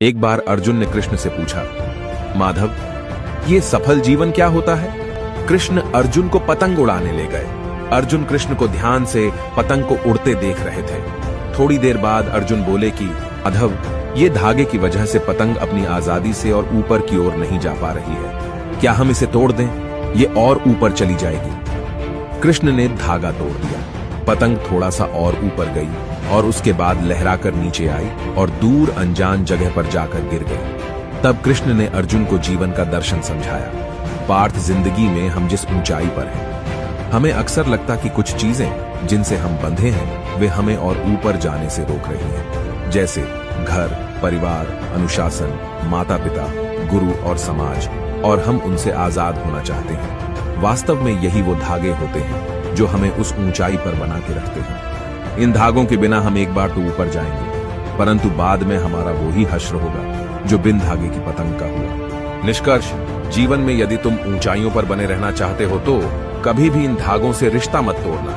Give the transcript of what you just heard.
एक बार अर्जुन ने कृष्ण से पूछा, माधव, ये सफल जीवन क्या होता है? कृष्ण अर्जुन को पतंग उड़ाने ले गए। अर्जुन कृष्ण को ध्यान से पतंग को उड़ते देख रहे थे। थोड़ी देर बाद अर्जुन बोले कि, अधव, ये धागे की वजह से पतंग अपनी आज़ादी से और ऊपर की ओर नहीं जा पा रही है। क्या हम इसे तोड़ दें? ये और ऊपर चली जाएगी। कृष्ण ने धागा तोड़ दिया। पतंग थोड़ा सा और ऊपर गई और उसके बाद लहराकर नीचे आई और दूर अनजान जगह पर जाकर गिर गई। तब कृष्ण ने अर्जुन को जीवन का दर्शन समझाया। पार्थ ज़िंदगी में हम जिस ऊंचाई पर हैं, हमें अक्सर लगता कि कुछ चीज़ें जिनसे हम बंधे हैं, वे हमें और ऊपर जाने से रोक रही हैं। जैसे घर, परिवार, अनुशासन माता पिता गुरु और समाज, और हम उनसे आज़ाद होना चाहते हैं। वास्तव में यही वो धागे होते हैं। जो हमें उस ऊंचाई पर बना के रखते हैं। इन धागों के बिना हम एक बार तो ऊपर जाएँगे, परंतु बाद में हमारा वो ही हश्र होगा, जो बिन धागे की पतंग का हुआ। निष्कर्ष, जीवन में यदि तुम ऊंचाइयों पर बने रहना चाहते हो तो कभी भी इन धागों से रिश्ता मत तोड़ना।